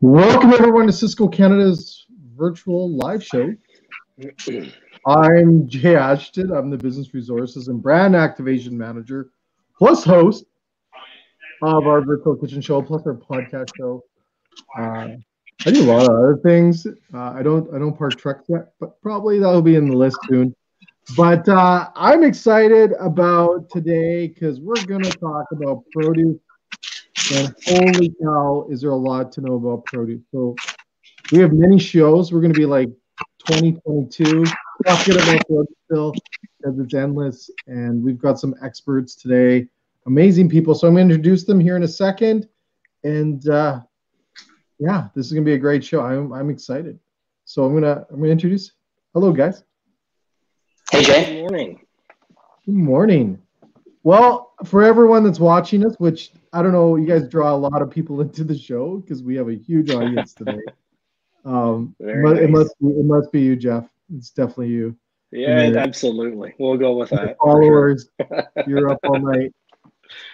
Welcome everyone to Sysco Canada's virtual live show. I'm Jay Ashton. I'm the Business Resources and Brand Activation Manager, plus host of our virtual kitchen show, plus our podcast show. Uh, I do a lot of other things. Uh, I don't I don't park trucks yet, but probably that'll be in the list soon. But uh, I'm excited about today because we're going to talk about produce and holy cow, is there a lot to know about produce? So we have many shows. We're going to be like 2022 talking about produce still because it's endless. And we've got some experts today, amazing people. So I'm going to introduce them here in a second. And uh, yeah, this is going to be a great show. I'm, I'm excited. So I'm gonna I'm gonna introduce. Hello, guys. Hey, Jay. Good morning. Good morning. Well, for everyone that's watching us, which I don't know, you guys draw a lot of people into the show because we have a huge audience today. Um, but Very it must be, it must be you, Jeff. It's definitely you. Yeah, Yeah. absolutely. We'll go with that. for sure. followers, you're up all night.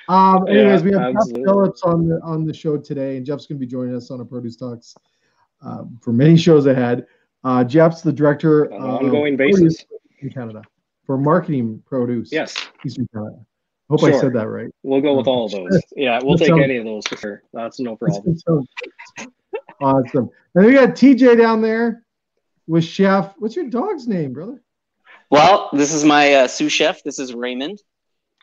Um, anyways, Yeah, we have Jeff. Phillips on the on the show today, and Jeff's going to be joining us on a Produce Talks um, for many shows ahead. Uh, Jeff's the director On an ongoing Produce basis. in Canada for marketing produce. Yes, Eastern Canada. Hope I said that right. we'll go with all of those. Yeah, we'll That take sounds- any of those for sure. That's no problem. Awesome. And we got TJ down there with Chef. What's your dog's name, brother? Well, this is my uh, sous chef. This is Raymond.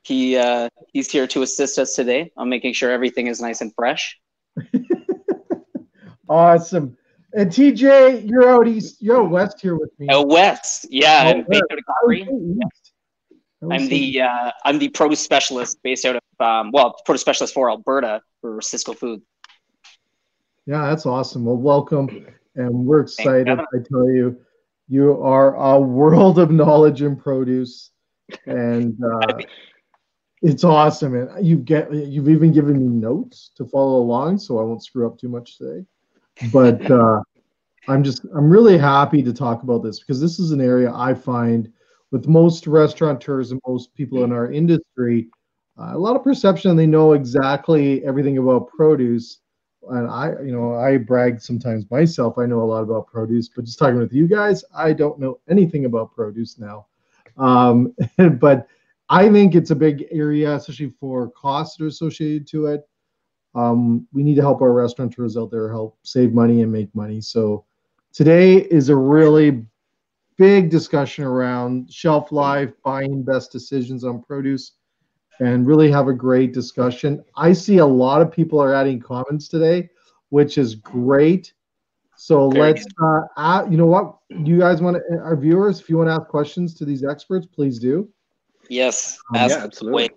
He uh, he's here to assist us today on making sure everything is nice and fresh. Awesome. And TJ, you're out east. You're out west here with me. Out west, yeah, Oh, I'm based out of Calgary. saying east. I was I'm the uh, I'm the produce specialist based out of um, well, produce specialist for Alberta for Sysco Food. Yeah, that's awesome. Well, welcome. And we're excited. I tell you, you are a world of knowledge in produce. And uh, it's awesome. And you get you've even given me notes to follow along, so I won't screw up too much today. But uh, I'm just I'm really happy to talk about this because this is an area I find with most restaurateurs and most people in our industry, uh, a lot of perception. They know exactly everything about produce, and I, you know, I brag sometimes myself. I know a lot about produce, but just talking with you guys, I don't know anything about produce now. Um, but I think it's a big area, especially for costs that are associated to it. Um, we need to help our restaurateurs out there help save money and make money. So today is a really big discussion around shelf life, buying best decisions on produce, and really have a great discussion. I see a lot of people are adding comments today, which is great. So let's, uh, add, you know what? You guys want to, our viewers, if you want to ask questions to these experts, please do. Yes, Um, yeah, absolutely. away.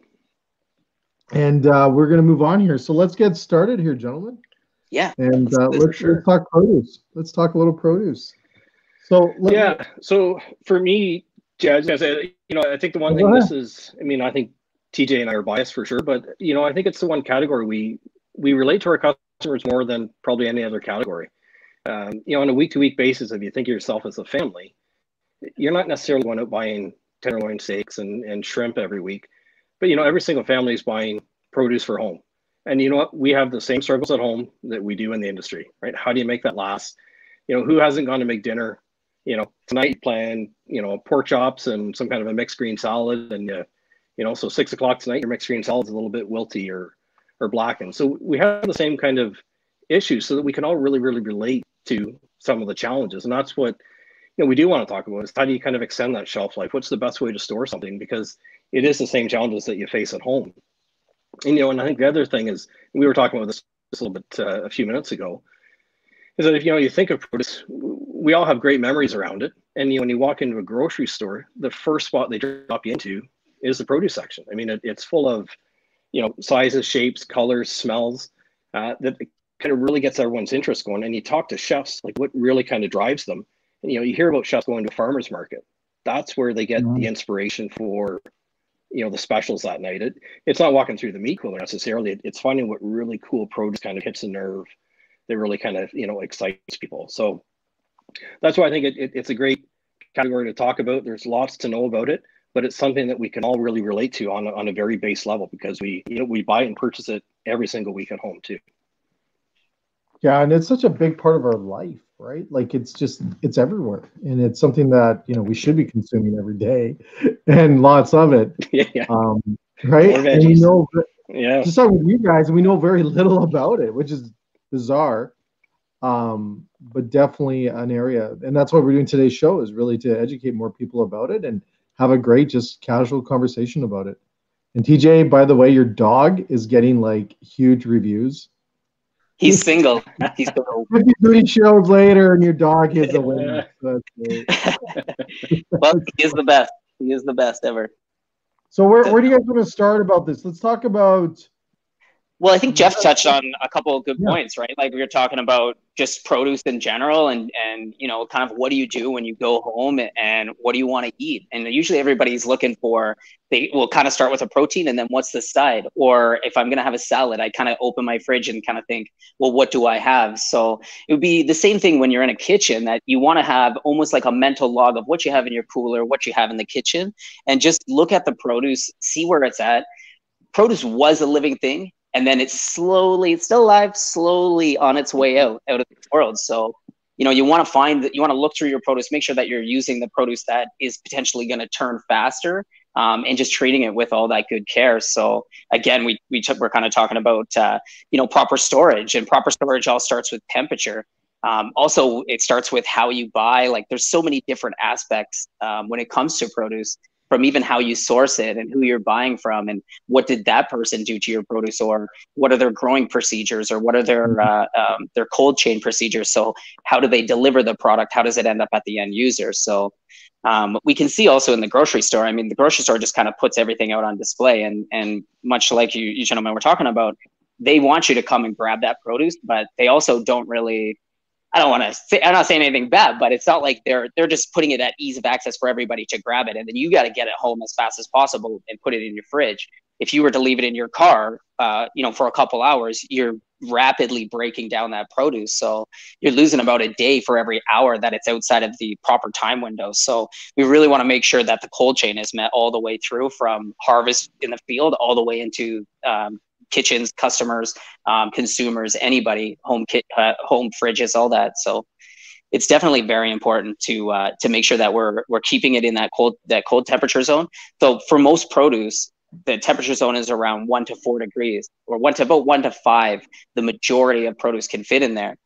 And uh, we're going to move on here. So let's get started here, gentlemen. Yeah, And uh, For let's, sure. let's talk produce. Let's talk a little produce. So let, Yeah. So for me, Jazz, as I, you know, I think the one Go thing ahead. this is, I mean, I think TJ and I are biased for sure, but you know, I think it's the one category we we relate to our customers more than probably any other category. Um, you know, on a week to week basis, if you think of yourself as a family, you're not necessarily going out buying tenderloin steaks and, and shrimp every week, but you know, every single family is buying produce for home. And you know what? We have the same struggles at home that we do in the industry, right? How do you make that last? You know, who hasn't gone to make dinner? You know, tonight plan, you know, pork chops and some kind of a mixed green salad, and uh, you know, so six o'clock tonight, your mixed green salad's a little bit wilty or or blackened. So we have the same kind of issues, so that we can all really, really relate to some of the challenges, and that's what you know we do want to talk about is how do you kind of extend that shelf life? What's the best way to store something because it is the same challenges that you face at home. And you know, and I think the other thing is we were talking about this a little bit uh, a few minutes ago, is that if you know you think of produce, we all have great memories around it. And you know, when you walk into a grocery store, the first spot they drop you into is the produce section. I mean, it, it's full of you know sizes, shapes, colors, smells uh, that kind of really gets everyone's interest going. And you talk to chefs, like what really kind of drives them. And you know, you hear about chefs going to a farmers market. That's where they get Mhm. the inspiration for you know the specials that night. It, it's not walking through the meat cooler necessarily. It, it's finding what really cool produce kind of hits a nerve that really kind of you know excites people. So that's why I think it, it, it's a great category to talk about. There's lots to know about it, but it's something that we can all really relate to on on a very base level because we you know we buy and purchase it every single week at home too. Yeah, and it's such a big part of our life, right? Like it's just it's everywhere, and it's something that you know we should be consuming every day, and lots of it. Yeah, yeah. Um, right? And we know, yeah. Just talk with you guys, we know very little about it, which is bizarre. Um, but definitely an area, and that's what we're doing today's show is really to educate more people about it and have a great, just casual conversation about it. And TJ, by the way, your dog is getting like huge reviews. He's single. He's single. 50, 30 shows later, and your dog is a winner. well, he is the best. He is the best ever. So where, uh, where do you guys want to start about this? Let's talk about well, I think Jeff touched on a couple of good yeah. points, right? Like we were talking about just produce in general and and you know, kind of what do you do when you go home and what do you want to eat? And usually everybody's looking for they will kind of start with a protein and then what's the side? Or if I'm gonna have a salad, I kind of open my fridge and kind of think, well, what do I have? So it would be the same thing when you're in a kitchen that you want to have almost like a mental log of what you have in your cooler, what you have in the kitchen, and just look at the produce, see where it's at produce was a living thing and then it's slowly it's still alive slowly on its way out out of the world. So you know you want to find that you want to look through your produce make sure that you're using the produce that is potentially going to turn faster um, and just treating it with all that good care. So again we, we took, we're kind of talking about uh, you know proper storage and proper storage all starts with temperature. Um, also it starts with how you buy like there's so many different aspects um, when it comes to produce from even how you source it and who you're buying from and what did that person do to your produce or what are their growing procedures or what are their mm-hmm. uh, um, their cold chain procedures? So how do they deliver the product? How does it end up at the end user? So um, we can see also in the grocery store i mean the grocery store just kind of puts everything out on display and and much like you, you gentlemen were talking about they want you to come and grab that produce but they also don't really I don't want to say I'm not saying anything bad, but it's not like they're they're just putting it at ease of access for everybody to grab it, and then you got to get it home as fast as possible and put it in your fridge. If you were to leave it in your car, uh, you know, for a couple hours, you're rapidly breaking down that produce. So you're losing about a day for every hour that it's outside of the proper time window. So we really want to make sure that the cold chain is met all the way through from harvest in the field all the way into um, kitchens, customers, um, consumers, anybody, home kit, uh, home fridges, all that. So it's definitely very important to uh, to make sure that we're we're keeping it in that cold that cold temperature zone. So for most produce, the temperature zone is around one to four degrees, or one to about one to five. The majority of produce can fit in there.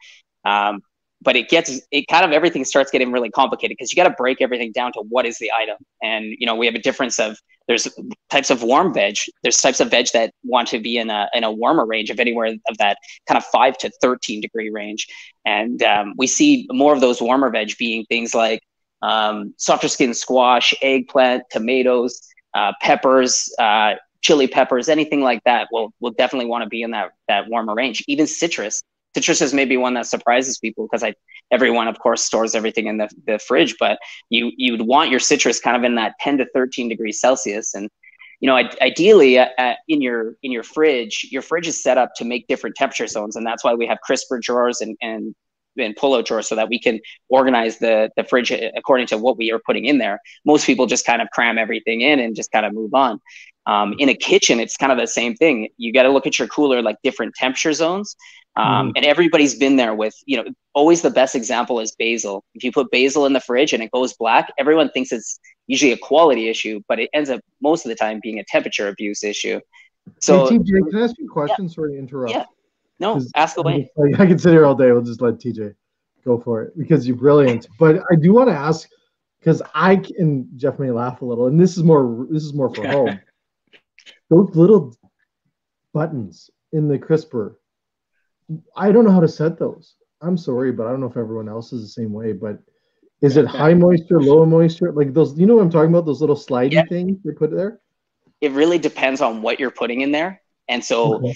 Um, but it gets it kind of everything starts getting really complicated because you got to break everything down to what is the item and you know we have a difference of there's types of warm veg there's types of veg that want to be in a in a warmer range of anywhere of that kind of 5 to 13 degree range. And um, we see more of those warmer veg being things like um, softer skin squash eggplant tomatoes uh, peppers uh, chili peppers anything like that will will definitely want to be in that that warmer range. Even citrus. Citrus is maybe one that surprises people because I everyone of course stores everything in the, the fridge, but you you'd want your citrus kind of in that 10 to 13 degrees Celsius. And you know, ideally uh, uh, in your in your fridge, your fridge is set up to make different temperature zones, and that's why we have crisper drawers and and and pull-out drawers so that we can organize the the fridge according to what we are putting in there. Most people just kind of cram everything in and just kind of move on. Um, in a kitchen, it's kind of the same thing. You got to look at your cooler like different temperature zones. Um, mm-hmm. And everybody's been there with, you know, always the best example is basil. If you put basil in the fridge and it goes black, everyone thinks it's usually a quality issue, but it ends up most of the time being a temperature abuse issue. So, hey, TJ, can I ask you a question? Yeah. Sorry to interrupt. Yeah. No, ask away. I can sit here all day. We'll just let TJ go for it because you're brilliant. But I do want to ask because I and Jeff may laugh a little, and this is more this is more for home. Those little buttons in the crisper I don't know how to set those. I'm sorry, but I don't know if everyone else is the same way. But is it high moisture, low moisture? Like those, you know what I'm talking about? Those little slidey yeah. things they put there. It really depends on what you're putting in there, and so okay.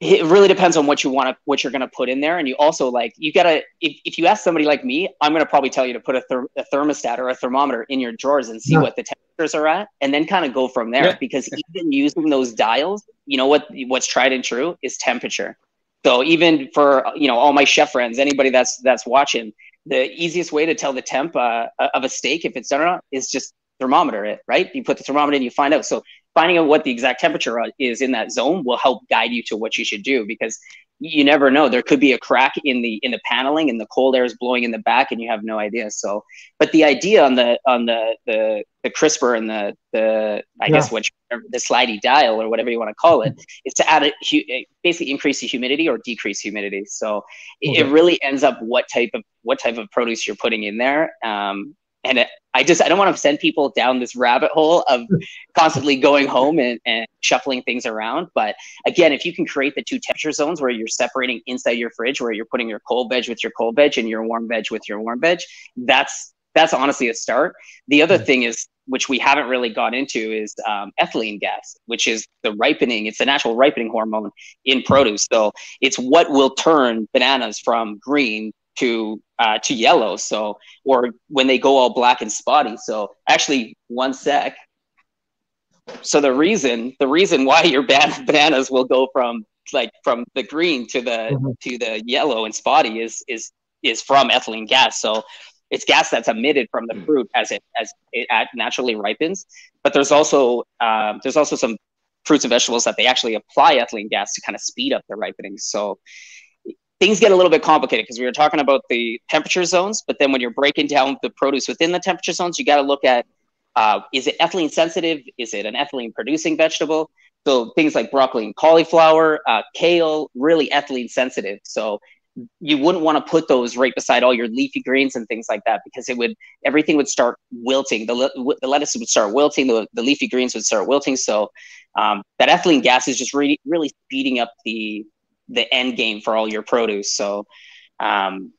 it really depends on what you want to, what you're going to put in there. And you also like you gotta, if, if you ask somebody like me, I'm going to probably tell you to put a, ther- a, thermostat or a thermometer in your drawers and see yeah. what the temperatures are at, and then kind of go from there. Yeah. Because even using those dials, you know what, what's tried and true is temperature So even for you know all my chef friends, anybody that's that's watching, the easiest way to tell the temp uh, of a steak if it's done or not is just thermometer it. Right? You put the thermometer in, you find out. So finding out what the exact temperature is in that zone will help guide you to what you should do because you never know there could be a crack in the in the paneling and the cold air is blowing in the back and you have no idea so but the idea on the on the the, the crisper and the the i yeah. guess what the slidey dial or whatever you want to call it is to add a basically increase the humidity or decrease humidity so okay. it, it really ends up what type of what type of produce you're putting in there um, and it, I just I don't want to send people down this rabbit hole of constantly going home and, and shuffling things around. But again, if you can create the two temperature zones where you're separating inside your fridge, where you're putting your cold veg with your cold veg and your warm veg with your warm veg, that's that's honestly a start. The other thing is, which we haven't really got into, is um, ethylene gas, which is the ripening. It's the natural ripening hormone in produce. So it's what will turn bananas from green to uh, to yellow. So or when they go all black and spotty. So actually, one sec. So the reason the reason why your ban- bananas will go from like from the green to the mm-hmm. to the yellow and spotty is is is from ethylene gas. So it's gas that's emitted from the fruit as it as it naturally ripens. But there's also um, there's also some fruits and vegetables that they actually apply ethylene gas to kind of speed up the ripening. So things get a little bit complicated because we were talking about the temperature zones, but then when you're breaking down the produce within the temperature zones, you got to look at uh, is it ethylene sensitive? Is it an ethylene producing vegetable? So things like broccoli and cauliflower, uh, kale, really ethylene sensitive. So you wouldn't want to put those right beside all your leafy greens and things like that because it would everything would start wilting. The, the lettuce would start wilting. The, the leafy greens would start wilting. So um, that ethylene gas is just really really speeding up the the end game for all your produce. So, um,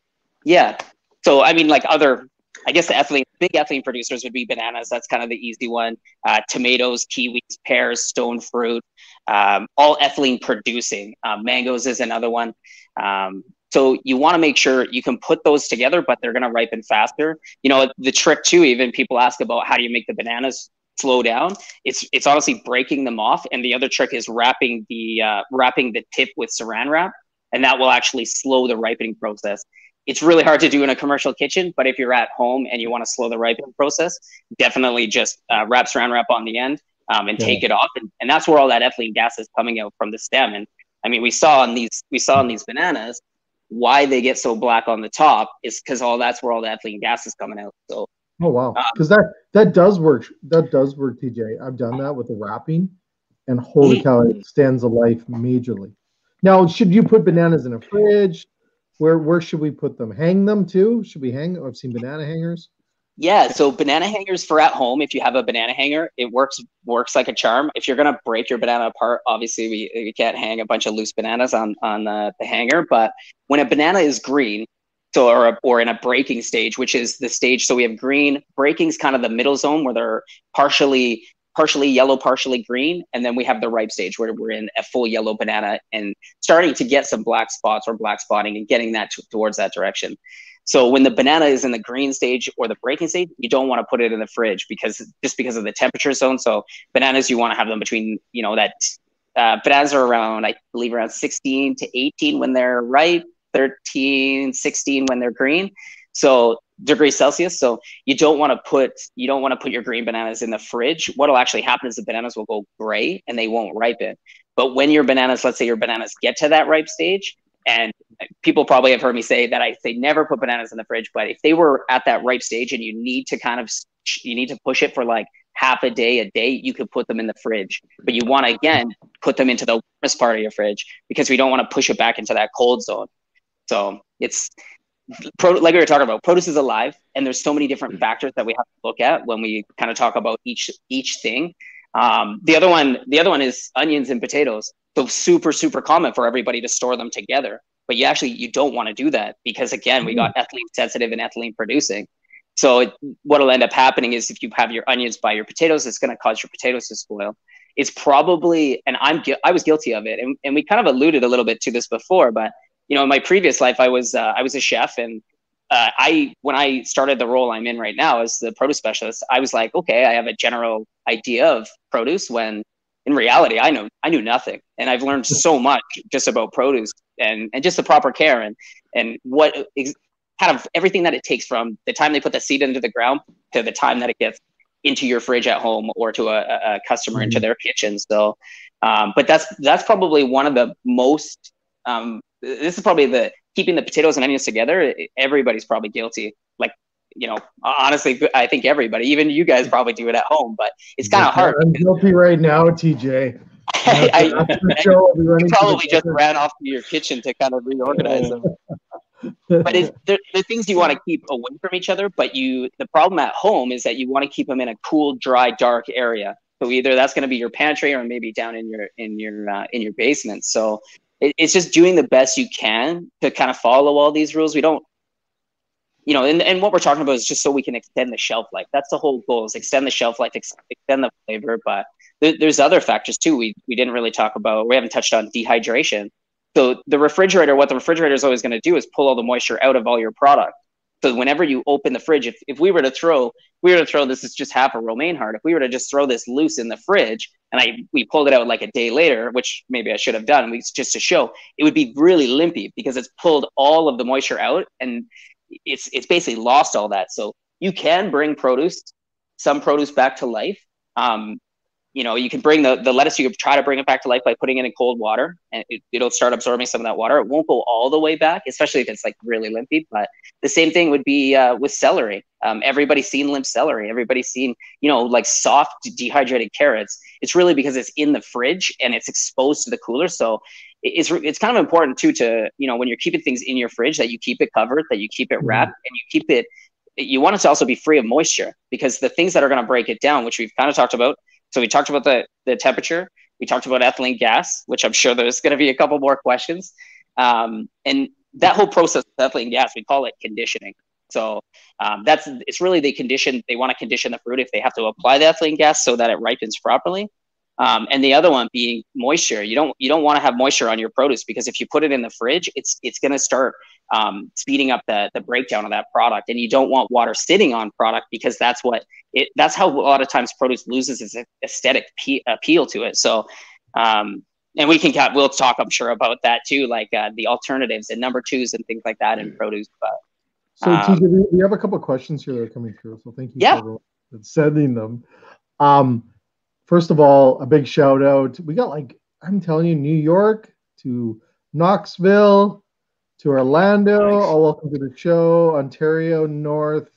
yeah. So I mean, like other, I guess the ethylene big ethylene producers would be bananas. That's kind of the easy one. Uh, tomatoes, kiwis, pears, stone fruit, um, all ethylene producing. Um, mangoes is another one. Um, so you want to make sure you can put those together, but they're going to ripen faster. You know, the trick too, even people ask about how do you make the bananas slow down. It's it's honestly breaking them off. And the other trick is wrapping the uh, wrapping the tip with saran wrap, and that will actually slow the ripening process. It's really hard to do in a commercial kitchen, but if you're at home and you want to slow the ripening process, definitely just uh, wrap saran wrap on the end um, and yeah. take it off, and, and that's where all that ethylene gas is coming out from the stem. And I mean, we saw on these we saw on these bananas why they get so black on the top is because all that's where all the ethylene gas is coming out. So Oh wow, because um, that that does work. That does work, TJ. I've done that with the wrapping, and holy cow, it stands a life majorly. Now, should you put bananas in a fridge? Where where should we put them? Hang them too? Should we hang? I've seen banana hangers. Yeah, so banana hangers for at home. If you have a banana hanger, it works works like a charm. If you're gonna break your banana apart, obviously we, we can't hang a bunch of loose bananas on on the, the hanger. But when a banana is green, so or, or in a breaking stage which is the stage. So we have green breaking is kind of the middle zone where they're partially partially yellow partially green. And then we have the ripe stage where we're in a full yellow banana and starting to get some black spots or black spotting and getting that towards that direction. So when the banana is in the green stage or the breaking stage you don't want to put it in the fridge because just because of the temperature zone. So bananas you want to have them between you know that uh, bananas are around i believe around 16 to 18 when they're ripe 13, 16 when they're green. So degrees Celsius. So you don't want to put you don't want to put your green bananas in the fridge. What'll actually happen is the bananas will go gray and they won't ripen. But when your bananas, let's say your bananas get to that ripe stage, and people probably have heard me say that I say never put bananas in the fridge, but if they were at that ripe stage and you need to kind of you need to push it for like half a day, a day, you could put them in the fridge. But you want to again put them into the warmest part of your fridge because we don't want to push it back into that cold zone. So it's pro, like we were talking about, produce is alive, and there's so many different factors that we have to look at when we kind of talk about each each thing. Um, the other one, the other one is onions and potatoes. So super super common for everybody to store them together, but you actually you don't want to do that because again, we got mm-hmm. ethylene sensitive and ethylene producing. So it, what'll end up happening is if you have your onions by your potatoes, it's going to cause your potatoes to spoil. It's probably, and I'm I was guilty of it, and, and we kind of alluded a little bit to this before, but you know, in my previous life, I was uh, I was a chef, and uh, I when I started the role I'm in right now as the produce specialist, I was like, okay, I have a general idea of produce when in reality, I know I knew nothing, and I've learned so much just about produce and and just the proper care and and what kind of everything that it takes from the time they put the seed into the ground to the time that it gets into your fridge at home or to a, a customer mm-hmm. into their kitchen. So, um, but that's that's probably one of the most. Um, this is probably the keeping the potatoes and onions together. Everybody's probably guilty. Like you know, honestly, I think everybody, even you guys, probably do it at home. But it's kind of hard. I'm guilty right now, TJ. I, I, show, you probably just ran off to your kitchen to kind of reorganize them. but it's, they're, they're things you want to keep away from each other. But you, the problem at home is that you want to keep them in a cool, dry, dark area. So either that's going to be your pantry or maybe down in your in your uh, in your basement. So it, it's just doing the best you can to kind of follow all these rules. We don't, you know, and, and what we're talking about is just so we can extend the shelf life. That's the whole goal is extend the shelf life, ex- extend the flavor. But there, there's other factors too. We we didn't really talk about. We haven't touched on dehydration. So the refrigerator, what the refrigerator is always going to do is pull all the moisture out of all your product. So whenever you open the fridge, if, if we were to throw, we were to throw this is just half a romaine heart. If we were to just throw this loose in the fridge and I we pulled it out like a day later, which maybe I should have done, we, just to show, it would be really limpy because it's pulled all of the moisture out and it's it's basically lost all that. So you can bring produce, some produce back to life. Um, you know, you can bring the, the lettuce, you can try to bring it back to life by putting it in cold water and it, it'll start absorbing some of that water. It won't go all the way back, especially if it's like really limpy. But the same thing would be uh, with celery. Um, everybody's seen limp celery. Everybody's seen, you know, like soft dehydrated carrots. It's really because it's in the fridge and it's exposed to the cooler. So it's, it's kind of important too to, you know, when you're keeping things in your fridge that you keep it covered, that you keep it mm-hmm. wrapped and you keep it, you want it to also be free of moisture because the things that are going to break it down, which we've kind of talked about, so we talked about the, the temperature. We talked about ethylene gas, which I'm sure there's going to be a couple more questions. Um, and that whole process of ethylene gas, we call it conditioning. So um, that's it's really they condition they want to condition the fruit if they have to apply the ethylene gas so that it ripens properly. Um, and the other one being moisture. You don't you don't want to have moisture on your produce because if you put it in the fridge, it's it's going to start um, speeding up the the breakdown of that product. And you don't want water sitting on product because that's what it that's how a lot of times produce loses its aesthetic p- appeal to it. So. Um, and we can we'll talk i'm sure about that too like uh, the alternatives and number twos and things like that in produce but so um, we have a couple questions here that are coming through so thank you yeah. for sending them um, first of all, a big shout out. We got like, I'm telling you, New York to Knoxville to Orlando. Nice. All welcome to the show. Ontario North.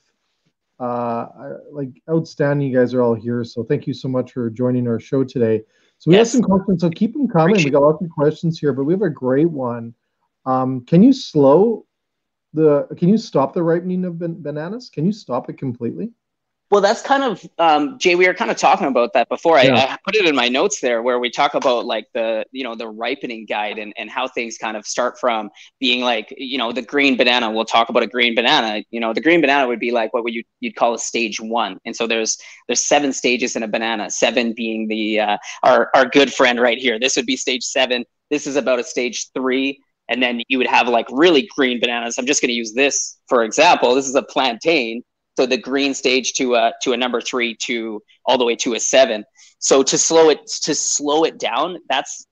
Uh, like outstanding. You guys are all here. So thank you so much for joining our show today. So we yes. have some questions. So keep them coming. Appreciate we got lots of questions here, but we have a great one. Um, can you slow the? Can you stop the ripening of ban- bananas? Can you stop it completely? Well, that's kind of um, Jay. We were kind of talking about that before. Yeah. I, I, put it in my notes there, where we talk about like the you know the ripening guide and, and how things kind of start from being like you know the green banana. We'll talk about a green banana. You know, the green banana would be like what would you you'd call a stage one. And so there's there's seven stages in a banana. Seven being the uh, our our good friend right here. This would be stage seven. This is about a stage three and then you would have like really green bananas. I'm just going to use this for example. This is a plantain, so the green stage to a to a number three to all the way to a seven. So to slow it to slow it down, that's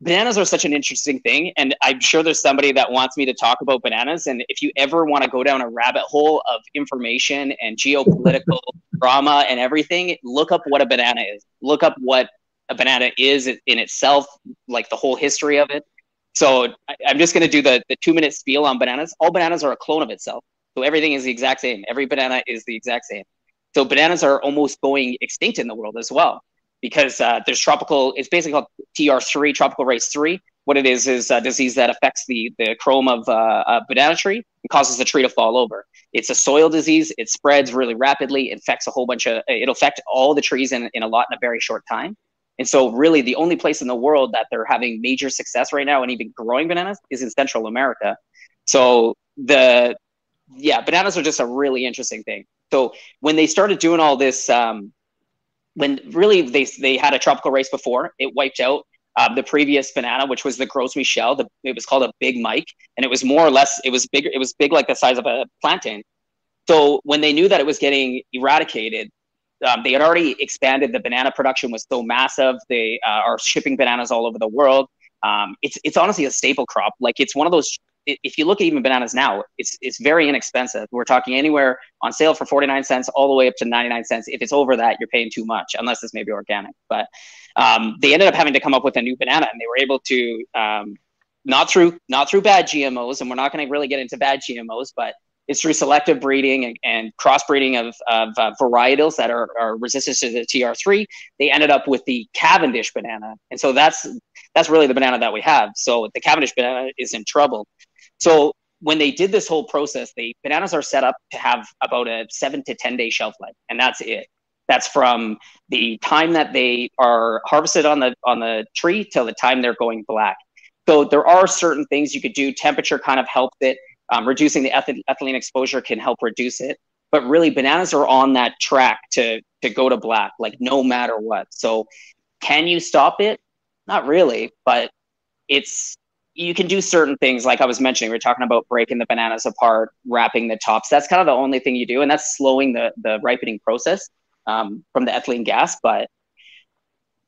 bananas are such an interesting thing. And i'm sure there's somebody that wants me to talk about bananas. And if you ever want to go down a rabbit hole of information and geopolitical drama and everything look up what a banana is. Look up what a banana is in itself like the whole history of it. So I, am just going to do the, the two minute spiel on bananas. All bananas are a clone of itself so everything is the exact same. Every banana is the exact same. So bananas are almost going extinct in the world as well because uh, there's tropical. It's basically called TR3, tropical race three. What it is is a disease that affects the the chrome of uh, a banana tree and causes the tree to fall over. It's a soil disease. It spreads really rapidly. Infects a whole bunch of. It'll affect all the trees in, in a lot in a very short time. And so, really, the only place in the world that they're having major success right now and even growing bananas is in Central America. So the yeah, bananas are just a really interesting thing. So when they started doing all this, um, when really they they had a tropical race before, it wiped out um, the previous banana, which was the Gros Michel. The, it was called a Big Mike, and it was more or less it was bigger. It was big like the size of a plantain. So when they knew that it was getting eradicated, um, they had already expanded. The banana production was so massive. They uh, are shipping bananas all over the world. Um, it's it's honestly a staple crop. Like it's one of those. If you look at even bananas now, it's it's very inexpensive. We're talking anywhere on sale for forty nine cents all the way up to ninety nine cents. If it's over that, you're paying too much, unless it's maybe organic. But um, they ended up having to come up with a new banana, and they were able to um, not through not through bad GMOs, and we're not going to really get into bad GMOs, but it's through selective breeding and, and crossbreeding of, of uh, varietals that are, are resistant to the TR3. They ended up with the Cavendish banana, and so that's that's really the banana that we have. So the Cavendish banana is in trouble. So when they did this whole process, the bananas are set up to have about a seven to ten day shelf life, and that's it. That's from the time that they are harvested on the on the tree till the time they're going black. So there are certain things you could do. Temperature kind of helps it. Um, reducing the eth- ethylene exposure can help reduce it. But really, bananas are on that track to to go to black, like no matter what. So, can you stop it? Not really, but it's you can do certain things like i was mentioning we are talking about breaking the bananas apart wrapping the tops. That's kind of the only thing you do and that's slowing the the ripening process um, from the ethylene gas but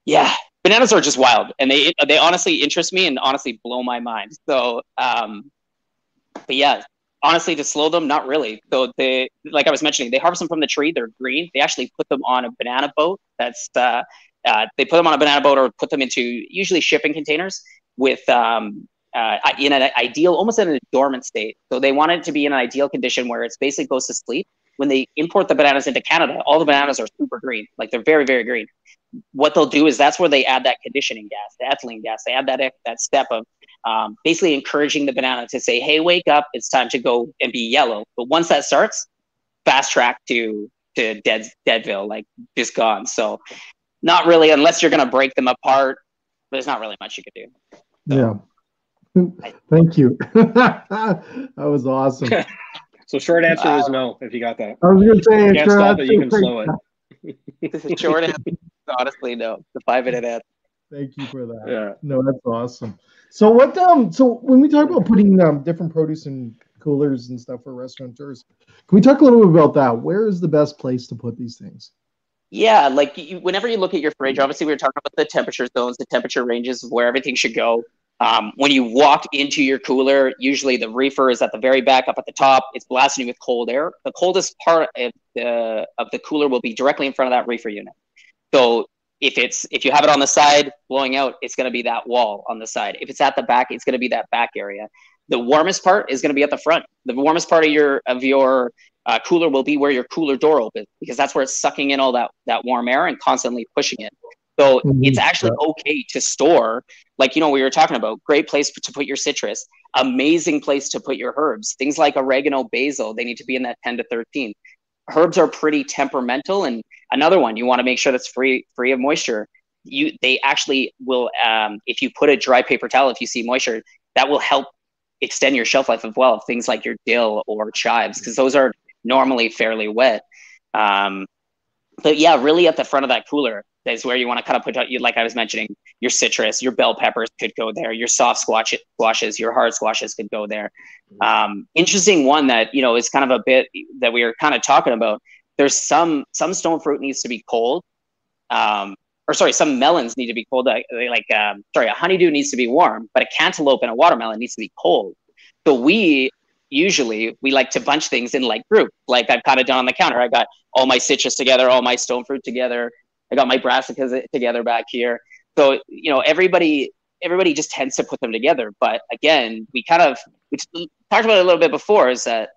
yeah bananas are just wild and they they honestly interest me and honestly blow my mind. So um but yeah honestly to slow them not really. So they like i was mentioning they harvest them from the tree they're green. They actually put them on a banana boat that's uh, uh, they put them on a banana boat or put them into usually shipping containers with um, uh, in an ideal almost in a dormant state so they want it to be in an ideal condition where it basically goes to sleep when they import the bananas into canada all the bananas are super green like they're very very green what they'll do is that's where they add that conditioning gas, the ethylene gas. They add that that step of um, basically encouraging the banana to say, "Hey, wake up! It's time to go and be yellow." But once that starts, fast track to to dead Deadville, like just gone. So, not really, unless you're going to break them apart. There's not really much you could do. So, yeah. Thank you. that was awesome. so short answer uh, is no. If you got that, I was going to say, you can't stop it. You can slow it. short answer honestly, no. The five minute answer. Thank you for that. Yeah. No, that's awesome. So what um so when we talk about putting um different produce in coolers and stuff for restaurateurs, can we talk a little bit about that? Where is the best place to put these things? Yeah, like you, whenever you look at your fridge, obviously we were talking about the temperature zones, the temperature ranges of where everything should go. Um, when you walk into your cooler, usually the reefer is at the very back, up at the top. It's blasting you with cold air. The coldest part of the of the cooler will be directly in front of that reefer unit. So if it's if you have it on the side blowing out, it's going to be that wall on the side. If it's at the back, it's going to be that back area. The warmest part is going to be at the front. The warmest part of your of your uh, cooler will be where your cooler door opens because that's where it's sucking in all that that warm air and constantly pushing it. So mm-hmm. it's actually okay to store, like you know we were talking about, great place to put your citrus, amazing place to put your herbs. Things like oregano, basil, they need to be in that 10 to 13 herbs are pretty temperamental. And another one you want to make sure that's free free of moisture. You they actually will um, if you put a dry paper towel if you see moisture that will help extend your shelf life as well. Things like your dill or chives because those are normally fairly wet. Um, but yeah really at the front of that cooler is where you want to kind of put out, like I was mentioning, your citrus, your bell peppers could go there, your soft squash, squashes, your hard squashes could go there. Um, interesting one that you know is kind of a bit that we are kind of talking about. There's some some stone fruit needs to be cold, um, or sorry, some melons need to be cold. Like, like um, sorry, a honeydew needs to be warm, but a cantaloupe and a watermelon needs to be cold. So we usually we like to bunch things in like group. Like I've kind of done on the counter. I got all my citrus together, all my stone fruit together, I got my brassicas together back here. So you know, everybody everybody just tends to put them together. But again, we kind of we talked about it a little bit before. Is that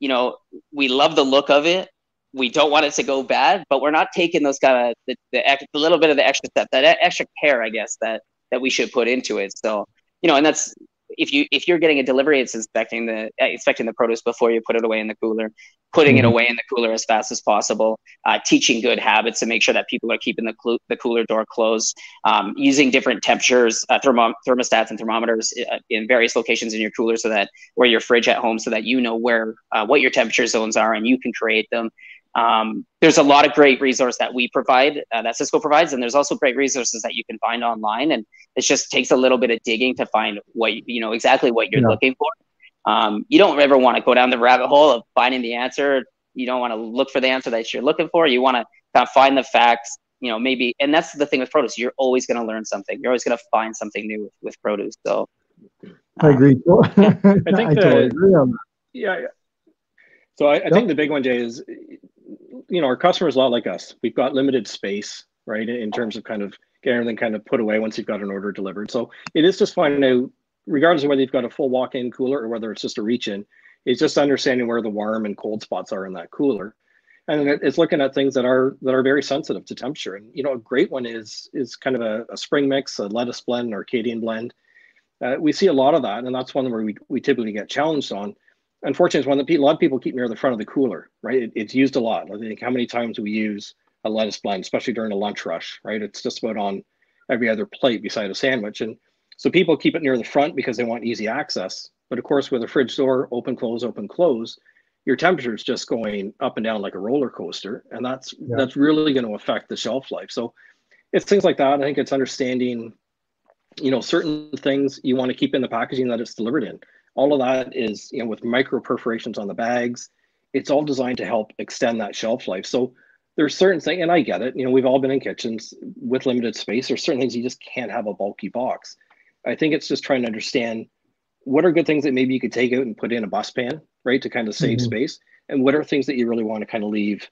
you know we love the look of it. We don't want it to go bad, but we're not taking those kind of the, the, the little bit of the extra step, that extra care, I guess that that we should put into it. So you know, and that's if you if you're getting a delivery, it's inspecting the uh, inspecting the produce before you put it away in the cooler, putting mm-hmm. it away in the cooler as fast as possible, uh, teaching good habits to make sure that people are keeping the cl- the cooler door closed, um, using different temperatures, uh, thermo- thermostats and thermometers uh, in various locations in your cooler, so that or your fridge at home, so that you know where uh, what your temperature zones are and you can create them. Um, there's a lot of great resource that we provide uh, that Sysco provides, and there's also great resources that you can find online. And it just takes a little bit of digging to find what you, you know exactly what you're yeah. looking for. Um, you don't ever want to go down the rabbit hole of finding the answer. You don't want to look for the answer that you're looking for. You want to kind of find the facts. You know, maybe, and that's the thing with produce. You're always going to learn something. You're always going to find something new with, with produce. So, I agree. I think I the, totally agree on that. Yeah. yeah. So I, I Yep. think the big one, Jay, is you know our customers a lot like us. We've got limited space, right, in terms of kind of getting everything kind of put away once you've got an order delivered. So it is just finding out, regardless of whether you've got a full walk-in cooler or whether it's just a reach-in, it's just understanding where the warm and cold spots are in that cooler, and it's looking at things that are that are very sensitive to temperature. And you know, a great one is is kind of a, a spring mix, a lettuce blend, an Arcadian blend. Uh, we see a lot of that, and that's one where we, we typically get challenged on. Unfortunately, it's one that a lot of people keep near the front of the cooler, right? It, it's used a lot. I think how many times we use a lettuce blend, especially during a lunch rush, right? It's just about on every other plate beside a sandwich. And so people keep it near the front because they want easy access. But of course, with a fridge door, open, close, open, close, your temperature is just going up and down like a roller coaster. And that's Yeah. that's really going to affect the shelf life. So it's things like that. I think it's understanding, you know, certain things you want to keep in the packaging that it's delivered in. All of that is, you know, with micro perforations on the bags, it's all designed to help extend that shelf life. So there's certain things, and I get it. You know, we've all been in kitchens with limited space. There's certain things you just can't have a bulky box. I think it's just trying to understand what are good things that maybe you could take out and put in a bus pan, right, to kind of save Mhm. space, and what are things that you really want to kind of leave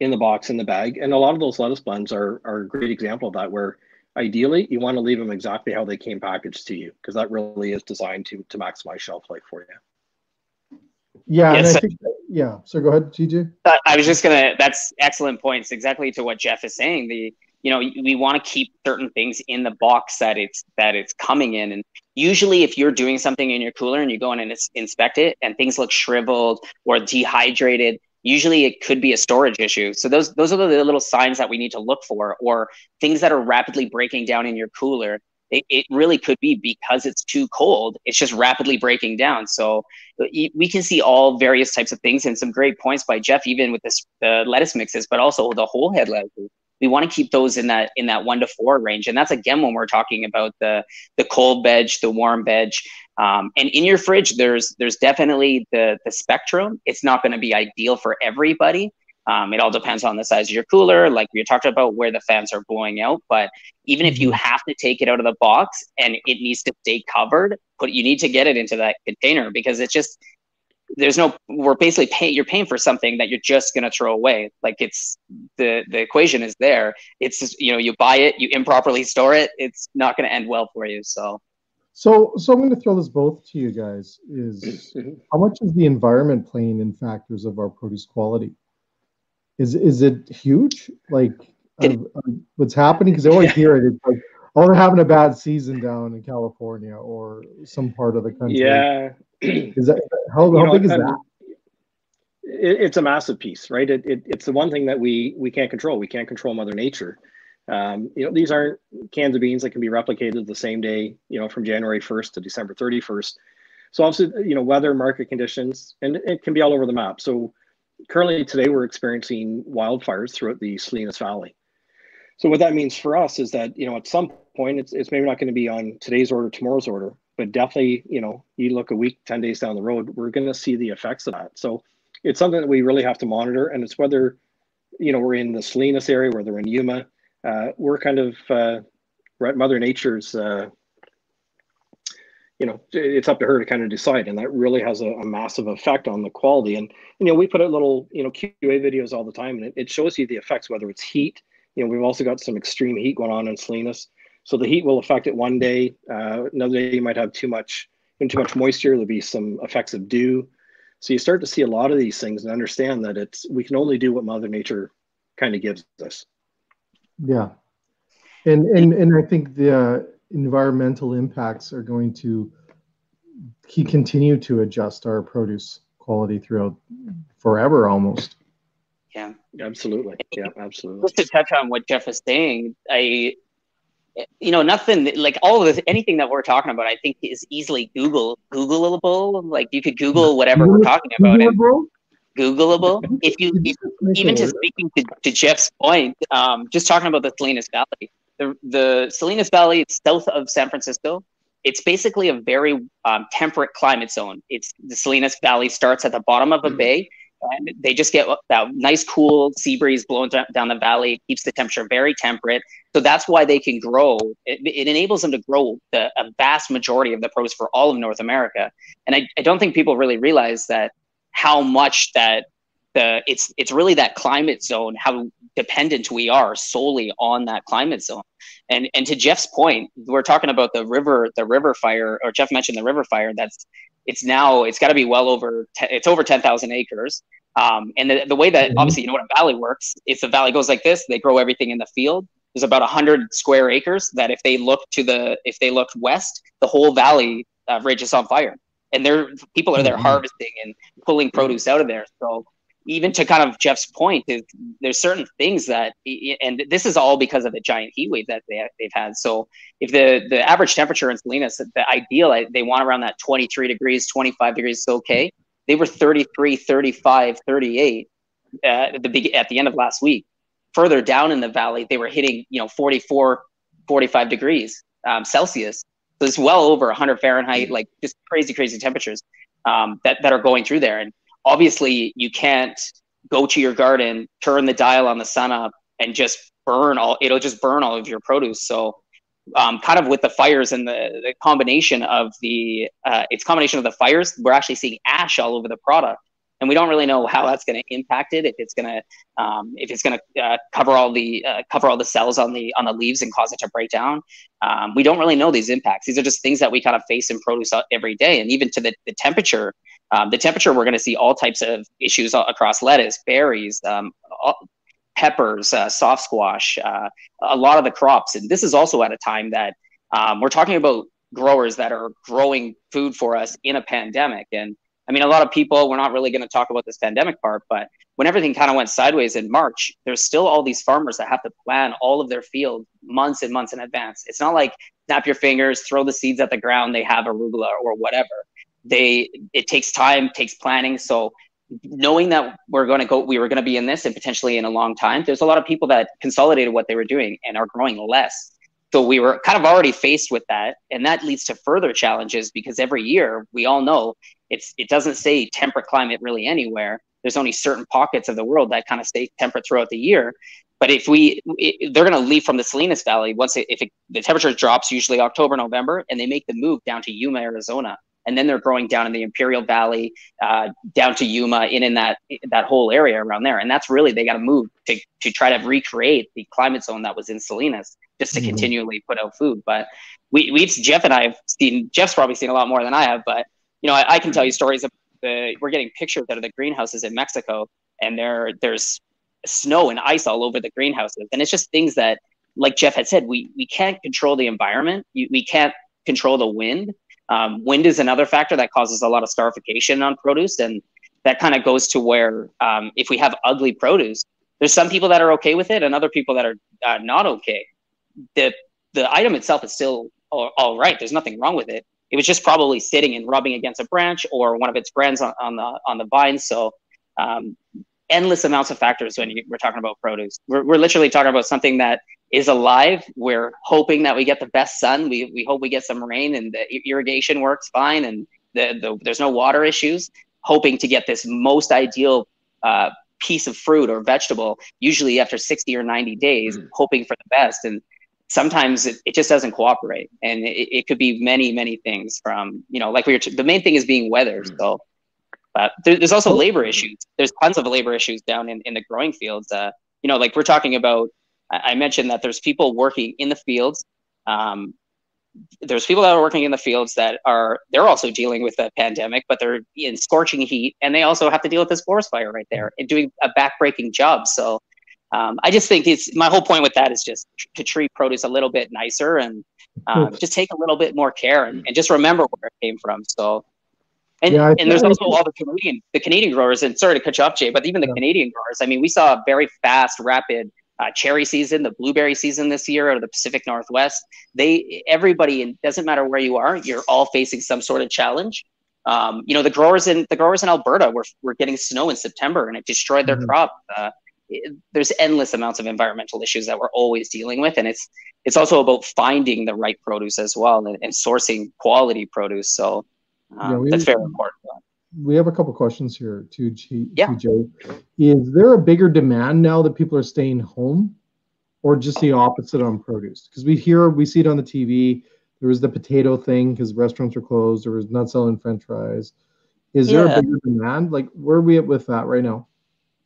in the box in the bag. And a lot of those lettuce blends are are a great example of that, where ideally you want to leave them exactly how they came packaged to you, because that really is designed to to maximize shelf life for you. Yeah, and Yes, I think yeah. So go ahead, TJ. I uh, I was just gonna. That's excellent points. Exactly to what Jeff is saying. The you know we want to keep certain things in the box that it's that it's coming in, and usually if you're doing something in your cooler and you go in and ins- inspect it and things look shriveled or dehydrated, usually it could be a storage issue. So those those are the little signs that we need to look for, or things that are rapidly breaking down in your cooler. It, it really could be because it's too cold. It's just rapidly breaking down. So we can see all various types of things and some great points by Jeff, even with this the lettuce mixes, but also the whole head lettuces. We want to keep those in that in that one to four range, and that's again when we're talking about the the cold veg, the warm veg, um, and in your fridge, there's there's definitely the the spectrum. It's not going to be ideal for everybody. Um, it all depends on the size of your cooler, like we talked about, where the fans are blowing out. But even if you have to take it out of the box and it needs to stay covered, but you need to get it into that container because it's just there's no we're basically paying you're paying for something that you're just going to throw away like it's the the equation is there it's just, you know you buy it you improperly store it it's not going to end well for you so So so I'm going to throw this both to you guys. Is how much is the environment playing in factors of our produce quality? Is is it huge? Like It- of, of what's happening? Because I always hear it. It's like, oh, they're having a bad season down in California or some part of the country. Yeah. Is that how, how know, big is and that? It, it's a massive piece, right? It, it, it's the one thing that we we can't control. We can't control Mother Nature. Um, you know, these aren't cans of beans that can be replicated the same day. You know, from January 1st to December 31st. So obviously, you know, weather, market conditions, and it can be all over the map. So currently today we're experiencing wildfires throughout the Salinas Valley. So what that means for us is that you know at some point it's, it's maybe not going to be on today's order, tomorrow's order, but definitely you know you look a week, ten days down the road, we're going to see the effects of that. So it's something that we really have to monitor, and it's whether you know we're in the Salinas area, whether we're in Yuma, uh, we're kind of uh, Mother Nature's. Uh, you know, it's up to her to kind of decide, and that really has a, a massive effect on the quality. And you know, we put out little you know QA videos all the time, and it, it shows you the effects, whether it's heat. You know, we've also got some extreme heat going on in Salinas, so the heat will affect it one day. Uh, another day, you might have too much too much moisture. There'll be some effects of dew. So you start to see a lot of these things and understand that it's we can only do what Mother Nature kind of gives us. Yeah, and and and I think the uh, environmental impacts are going to he continue to adjust our produce quality throughout forever almost. yeah Absolutely. Yeah, absolutely. just to touch on what jeff was saying i you know nothing like all of this anything that we're talking about i think is easily google googleable. Like you could google whatever we're talking about googleable? If you if even to speaking to, to Jeff's point, um, just talking about the Salinas Valley, the, the Salinas Valley, it's south of San Francisco. It's basically a very um, temperate climate zone. It's the Salinas Valley starts at the bottom of a bay, they just get that nice cool sea breeze blowing down the valley keeps the temperature very temperate. So that's why they can grow. It, it enables them to grow the, a vast majority of the produce for all of north america. And I, I don't think people really realize that how much that the it's it's really that climate zone how dependent we are solely on that climate zone. And and to jeff's point we're talking about the river the river fire or jeff mentioned the river fire that's it's now it's got to be well over ten, it's over 10,000 acres um, and the, the way that mm-hmm. obviously you know what a valley works if the valley goes like this they grow everything in the field there's about 100 square acres that if they look to the if they look west the whole valley uh, ridge is on fire and there people are there mm-hmm. harvesting and pulling produce out of there so even to kind of Jeff's point, there's certain things that, and this is all because of the giant heat wave that they, they've had. So if the the average temperature in Salinas, the ideal, they want around that 23 degrees, 25 degrees is okay. They were 33, 35, 38 uh, at the at the end of last week. Further down in the valley, they were hitting you know 44, 45 degrees um, Celsius. So it's well over 100 Fahrenheit, like just crazy, crazy temperatures um, that that are going through there. And obviously you can't go to your garden, turn the dial on the sun up, and just burn all. It'll just burn all of your produce. So, um, kind of with the fires and the, the combination of the uh, it's combination of the fires, we're actually seeing ash all over the product, and we don't really know how that's going to impact it. If it's going to um, if it's going to uh, cover all the uh, cover all the cells on the on the leaves and cause it to break down. Um, we don't really know these impacts. These are just things that we kind of face in produce every day, and even to the, the temperature um, the temperature, we're going to see all types of issues across lettuce, berries, um, peppers, uh, soft squash, uh, a lot of the crops. And this is also at a time that um, we're talking about growers that are growing food for us in a pandemic. And I mean, a lot of people, we're not really going to talk about this pandemic part, but when everything kind of went sideways in March, there's still all these farmers that have to plan all of their field months and months in advance. It's not like snap your fingers, throw the seeds at the ground, they have arugula or whatever they it takes time takes planning. So knowing that we're going to go we were going to be in this and potentially in a long time there's a lot of people that consolidated what they were doing and are growing less. So we were kind of already faced with that and that leads to further challenges because every year we all know it's it doesn't say temperate climate really anywhere. There's only certain pockets of the world that kind of stay temperate throughout the year. But if we it, they're going to leave from the salinas valley once it, if it, the temperature drops usually october november and they make the move down to yuma arizona and then they're growing down in the Imperial Valley, uh, down to Yuma, in in that that whole area around there. And that's really they got to move to to try to recreate the climate zone that was in Salinas, just to mm-hmm. continually put out food. But we we've Jeff and I have seen Jeff's probably seen a lot more than I have, but you know I, I can tell you stories of the we're getting pictures out of the greenhouses in Mexico, and there there's snow and ice all over the greenhouses, and it's just things that like Jeff had said, we we can't control the environment. we can't control the wind, um, wind is another factor that causes a lot of scarification on produce, and that kind of goes to where um, if we have ugly produce, there's some people that are okay with it, and other people that are uh, not okay. the The item itself is still all, all right. There's nothing wrong with it. It was just probably sitting and rubbing against a branch or one of its friends on, on the on the vine. So um, endless amounts of factors when you, we're talking about produce. We're, we're literally talking about something that is alive. We're hoping that we get the best sun. We, we hope we get some rain and the irrigation works fine and the, the, there's no water issues. Hoping to get this most ideal uh, piece of fruit or vegetable, usually after 60 or 90 days, mm-hmm. hoping for the best. And sometimes it, it just doesn't cooperate. And it, it could be many, many things from, you know, like we were, t- the main thing is being weather. Mm-hmm. So, but there, there's also labor issues. There's tons of labor issues down in, in the growing fields. Uh, you know, like we're talking about I mentioned that there's people working in the fields. Um, there's people that are working in the fields that are they're also dealing with the pandemic, but they're in scorching heat, and they also have to deal with this forest fire right there and doing a backbreaking job. So um, I just think it's my whole point with that is just to treat produce a little bit nicer and um, just take a little bit more care and, and, just remember where it came from. So. And, yeah, and there's also all the Canadian the Canadian growers, and sorry to cut you off, Jay, but even the yeah. Canadian growers. I mean, we saw a very fast, rapid uh, cherry season, the blueberry season this year out of the Pacific Northwest. They everybody, it doesn't matter where you are, you're all facing some sort of challenge. Um, you know, the growers in the growers in Alberta were, were getting snow in September and it destroyed their mm-hmm. crop. Uh, it, there's endless amounts of environmental issues that we're always dealing with, and it's it's also about finding the right produce as well and, and sourcing quality produce. So um, yeah, we, that's very important. We have a couple questions here to G, Yeah. TJ. Is there a bigger demand now that people are staying home, or just the opposite on produce? Because we hear we see it on the TV. There was the potato thing because restaurants were closed. There was not selling French fries. Is there a bigger demand? Like where are we at with that right now?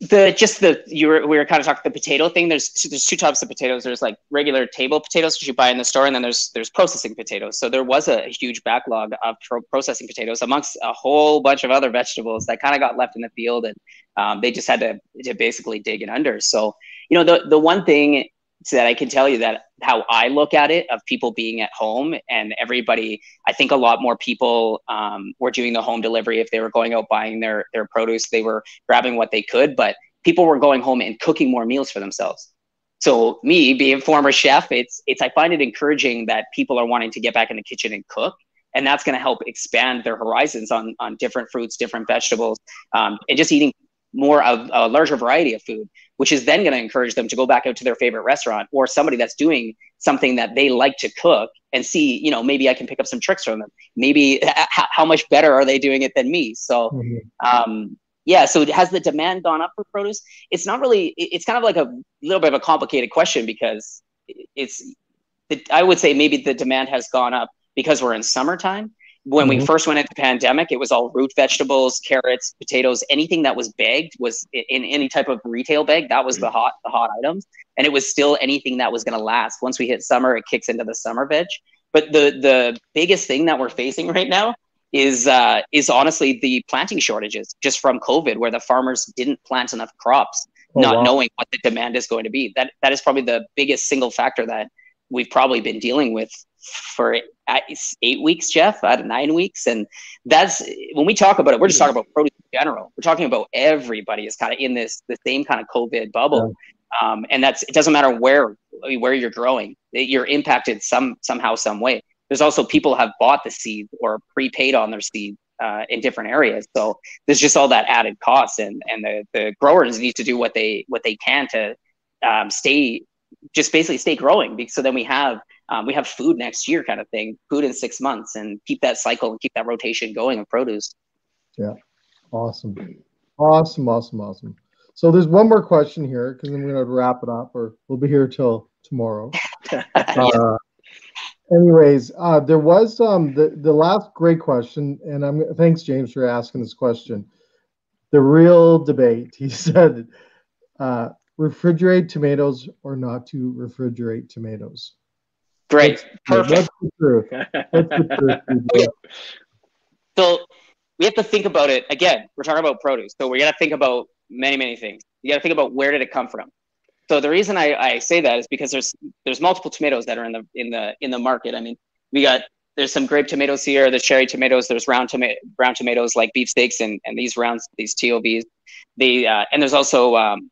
The just the you were we were kind of talking the potato thing. There's there's two types of potatoes. There's like regular table potatoes which you buy in the store, and then there's there's processing potatoes. So there was a huge backlog of pro- processing potatoes amongst a whole bunch of other vegetables that kind of got left in the field, and um, they just had to to basically dig it under. So you know the the one thing that I can tell you that how I look at it of people being at home and everybody, I think a lot more people um, were doing the home delivery if they were going out buying their their produce, they were grabbing what they could, but people were going home and cooking more meals for themselves. So me being former chef, it's it's I find it encouraging that people are wanting to get back in the kitchen and cook. And that's going to help expand their horizons on on different fruits, different vegetables, um, and just eating more of a larger variety of food which is then going to encourage them to go back out to their favorite restaurant or somebody that's doing something that they like to cook and see, you know, maybe I can pick up some tricks from them. Maybe h- how much better are they doing it than me? So, um, yeah. So has the demand gone up for produce? It's not really. It's kind of like a little bit of a complicated question because it's. I would say maybe the demand has gone up because we're in summertime when mm-hmm. we first went into pandemic, it was all root vegetables, carrots, potatoes, anything that was bagged was in any type of retail bag. That was the hot, the hot items, and it was still anything that was going to last. Once we hit summer, it kicks into the summer veg. But the the biggest thing that we're facing right now is uh, is honestly the planting shortages, just from COVID, where the farmers didn't plant enough crops, oh, not wow. knowing what the demand is going to be. That that is probably the biggest single factor that we've probably been dealing with for eight weeks, Jeff, out of nine weeks. And that's when we talk about it, we're just talking about produce in general. We're talking about everybody is kind of in this the same kind of COVID bubble. Yeah. Um, and that's it doesn't matter where where you're growing, you're impacted some somehow, some way. There's also people have bought the seed or prepaid on their seed uh, in different areas. So there's just all that added cost, and and the, the growers need to do what they what they can to um, stay just basically stay growing. Because so then we have um, we have food next year kind of thing, food in six months, and keep that cycle and keep that rotation going of produce. Yeah, awesome, awesome, awesome, awesome. So there's one more question here because I'm going to wrap it up, or we'll be here till tomorrow. uh, anyways, uh, there was um, the the last great question, and I'm thanks James for asking this question. The real debate, he said, uh, refrigerate tomatoes or not to refrigerate tomatoes. Great. Perfect. so we have to think about it again. We're talking about produce. So we got to think about many, many things. You got to think about where did it come from. So the reason I, I say that is because there's there's multiple tomatoes that are in the in the in the market. I mean, we got there's some grape tomatoes here, there's cherry tomatoes, there's round tomato brown tomatoes like beefsteaks and and these rounds these TOVs. The uh, and there's also um,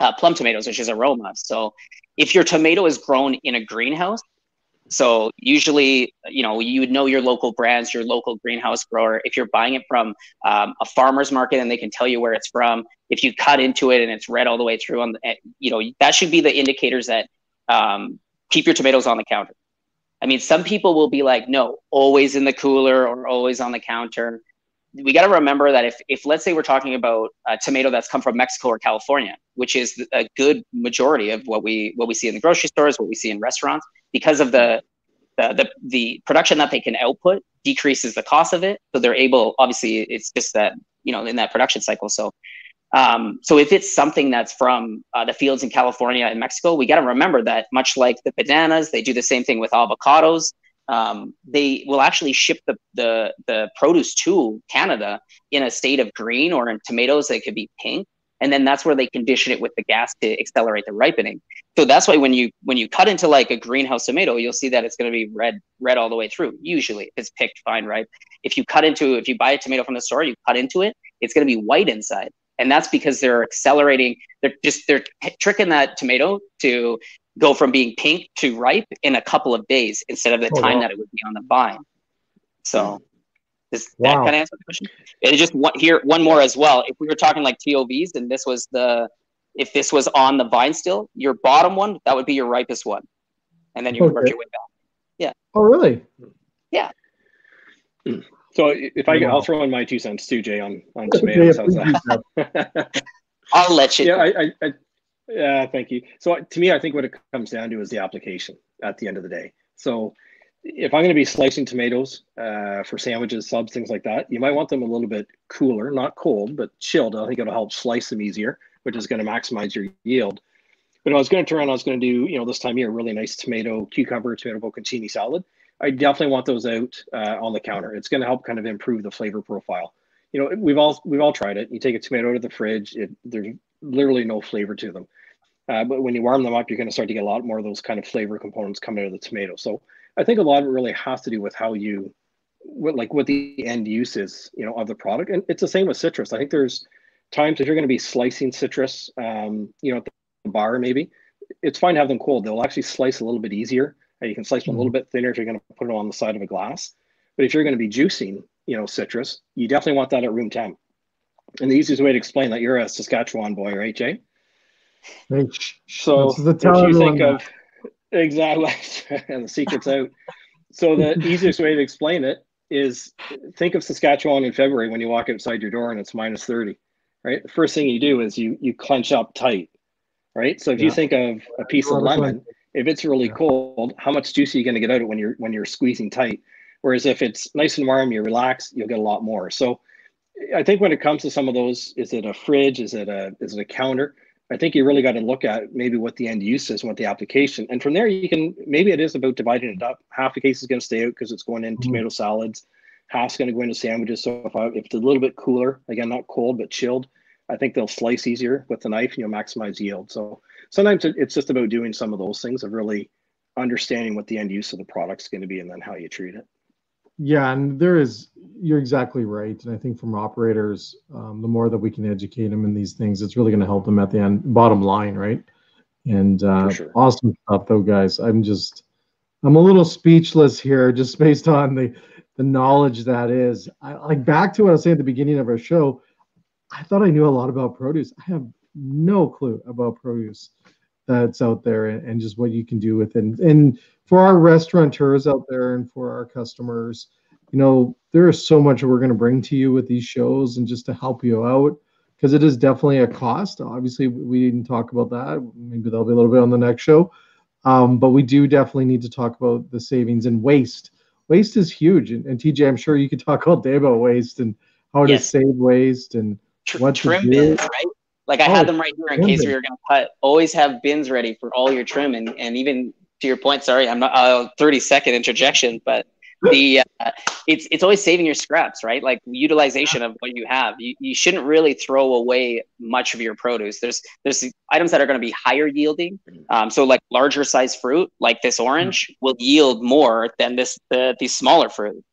uh, plum tomatoes, which is a Roma. So if your tomato is grown in a greenhouse, so usually, you know, you would know your local brands, your local greenhouse grower. If you're buying it from um, a farmer's market and they can tell you where it's from, if you cut into it and it's red all the way through, on the, eh, you know, that should be the indicators that um, keep your tomatoes on the counter. I mean, some people will be like, no, always in the cooler or always on the counter we got to remember that if, if let's say we're talking about a tomato that's come from Mexico or California, which is a good majority of what we what we see in the grocery stores, what we see in restaurants, because of the the the, the production that they can output decreases the cost of it, so they're able. Obviously, it's just that you know in that production cycle. So, um, so if it's something that's from uh, the fields in California and Mexico, we got to remember that much like the bananas, they do the same thing with avocados um, they will actually ship the, the, the produce to Canada in a state of green or in tomatoes that could be pink. And then that's where they condition it with the gas to accelerate the ripening. So that's why when you when you cut into like a greenhouse tomato, you'll see that it's going to be red red all the way through. Usually, if it's picked vine ripe. If you cut into if you buy a tomato from the store, you cut into it, it's going to be white inside and that's because they're accelerating they're just they're tricking that tomato to go from being pink to ripe in a couple of days instead of the oh, time wow. that it would be on the vine. So does wow. that kind of answer the question? And just one here, one more as well. If we were talking like TOVs and this was the if this was on the vine still, your bottom one, that would be your ripest one. And then you okay. work your way back. Yeah. Oh really? Yeah. So if I, I'll throw in my two cents too, Jay, on on tomatoes. How's that? I'll let you. Yeah, I, I, I, yeah, thank you. So to me, I think what it comes down to is the application at the end of the day. So if I'm going to be slicing tomatoes uh, for sandwiches, subs, things like that, you might want them a little bit cooler, not cold, but chilled. I think it'll help slice them easier, which is going to maximize your yield. But if I was going to turn around, I was going to do, you know, this time of year, really nice tomato, cucumber, tomato bocconcini salad. I definitely want those out uh, on the counter. It's going to help kind of improve the flavor profile. You know, we've all we've all tried it. You take a tomato out of the fridge, it, there's literally no flavor to them. Uh, but when you warm them up, you're going to start to get a lot more of those kind of flavor components coming out of the tomato. So I think a lot of it really has to do with how you, what like what the end use is, you know, of the product. And it's the same with citrus. I think there's times if you're going to be slicing citrus, um, you know, at the bar maybe, it's fine to have them cold. They'll actually slice a little bit easier. And you can slice them a little mm-hmm. bit thinner if you're going to put them on the side of a glass. But if you're going to be juicing, you know, citrus, you definitely want that at room temp. And the easiest way to explain that you're a Saskatchewan boy, right, Jay? Right. So if you think of exactly, and the secret's out. So the easiest way to explain it is think of Saskatchewan in February when you walk outside your door and it's minus 30, right? The first thing you do is you you clench up tight, right? So if yeah. you think of a piece of lemon, if it's really yeah. cold, how much juice are you going to get out of it when you're when you're squeezing tight? Whereas if it's nice and warm, you relax, you'll get a lot more. So I think when it comes to some of those, is it a fridge? Is it a is it a counter? I think you really got to look at maybe what the end use is, what the application, and from there you can maybe it is about dividing it up. Half the case is going to stay out because it's going in mm-hmm. tomato salads. Half's going to go into sandwiches. So if, I, if it's a little bit cooler, again not cold but chilled, I think they'll slice easier with the knife and you'll maximize yield. So sometimes it's just about doing some of those things of really understanding what the end use of the product is going to be and then how you treat it. Yeah, and there is, you're exactly right. And I think from operators, um, the more that we can educate them in these things, it's really going to help them at the end, bottom line, right? And uh, sure. awesome stuff, though, guys. I'm just, I'm a little speechless here, just based on the the knowledge that is. I, like back to what I was saying at the beginning of our show. I thought I knew a lot about produce. I have no clue about produce that's out there and, and just what you can do with it. And, and for our restaurateurs out there and for our customers, you know, there is so much we're going to bring to you with these shows and just to help you out because it is definitely a cost. Obviously, we didn't talk about that. Maybe that'll be a little bit on the next show. Um, but we do definitely need to talk about the savings and waste. Waste is huge. And, and TJ, I'm sure you could talk all day about waste and how to save waste and Tr- what trim to do. bins, right? Like I oh, had them right here in case we were going to cut. Always have bins ready for all your trim, and and even to your point, sorry, I'm not uh, 30 second interjection, but the uh, it's it's always saving your scraps, right? Like utilization of what you have. You, you shouldn't really throw away much of your produce. There's there's items that are going to be higher yielding. Um, so like larger size fruit, like this orange, will yield more than this the these smaller fruit.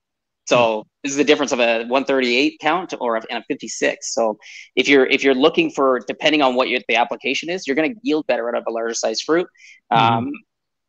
So this is the difference of a 138 count or a, and a 56. So if you're if you're looking for depending on what your, the application is, you're going to yield better out of a larger size fruit. Mm-hmm.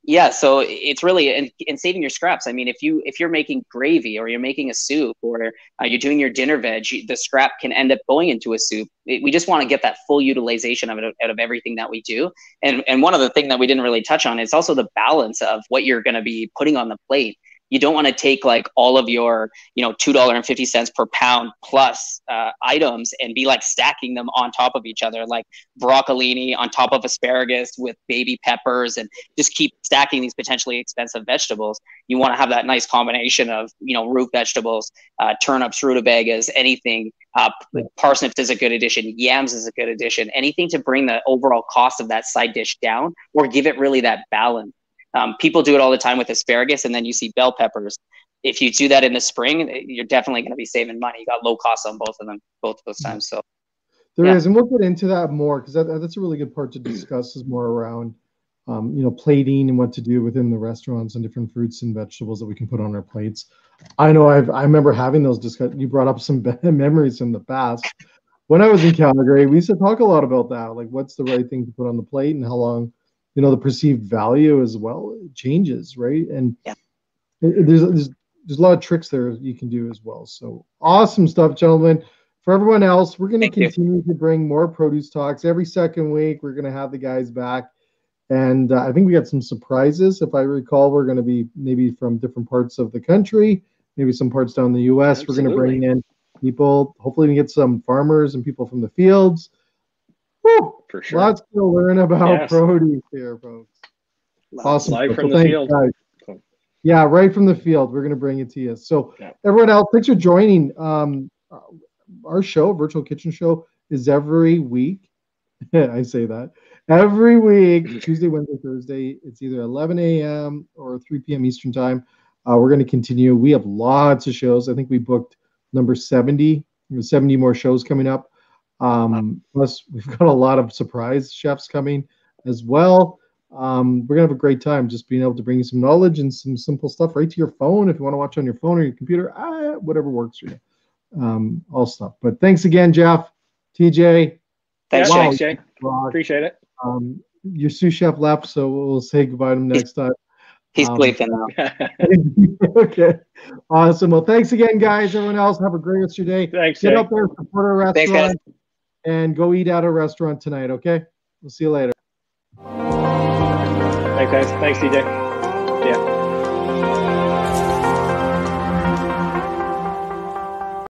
Yeah so it's really in, in saving your scraps. I mean if you if you're making gravy or you're making a soup or uh, you're doing your dinner veg the scrap can end up going into a soup. It, we just want to get that full utilization of it out of everything that we do. And and one of the thing that we didn't really touch on is also the balance of what you're going to be putting on the plate you don't want to take like all of your you know two dollar and fifty cents per pound plus uh, items and be like stacking them on top of each other like broccolini on top of asparagus with baby peppers and just keep stacking these potentially expensive vegetables. You want to have that nice combination of you know root vegetables uh, turnips rutabagas anything uh, parsnips is a good addition yams is a good addition anything to bring the overall cost of that side dish down or give it really that balance um, people do it all the time with asparagus, and then you see bell peppers. If you do that in the spring, you're definitely going to be saving money. You got low costs on both of them, both of those times. So there yeah. is, and we'll get into that more because that, that's a really good part to discuss. Is more around, um, you know, plating and what to do within the restaurants and different fruits and vegetables that we can put on our plates. I know I've I remember having those discussions. You brought up some memories from the past. When I was in Calgary, we used to talk a lot about that, like what's the right thing to put on the plate and how long you know the perceived value as well changes right and yeah. there's, there's there's a lot of tricks there you can do as well so awesome stuff gentlemen for everyone else we're going to continue you. to bring more produce talks every second week we're going to have the guys back and uh, i think we got some surprises if i recall we're going to be maybe from different parts of the country maybe some parts down the U.S. Absolutely. We're going to bring in people. Hopefully, we get some farmers and people from the fields. Woo! For sure. Lots to learn about Yes. produce here, folks. Awesome. Live from the field. guys. Yeah, right from the field. We're going to bring it to you. So, Yeah. everyone else, thanks for joining. Um, uh, our show, Virtual Kitchen Show, is every week. I say that every week, Tuesday, Wednesday, Thursday. It's either 11 a.m. or 3 p.m. Eastern Time. Uh, we're going to continue. We have lots of shows. I think we booked number 70. 70 more shows coming up. Um, plus, we've got a lot of surprise chefs coming as well. Um, we're gonna have a great time just being able to bring you some knowledge and some simple stuff right to your phone if you want to watch on your phone or your computer, ah, whatever works for you. Um, all stuff. But thanks again, Jeff, TJ, Thanks, Wow. thanks, Jay. Rock. Appreciate it. Um, your sous chef left, so we'll say goodbye to him next time. He's Um, sleeping now. okay, awesome. Well, thanks again, guys. Everyone else, have a great rest of your day. thanks, Get up there, support our Thanks, guys. restaurant, and go eat at a restaurant tonight. Okay, we'll see you later. Thanks, guys. Thanks, DJ.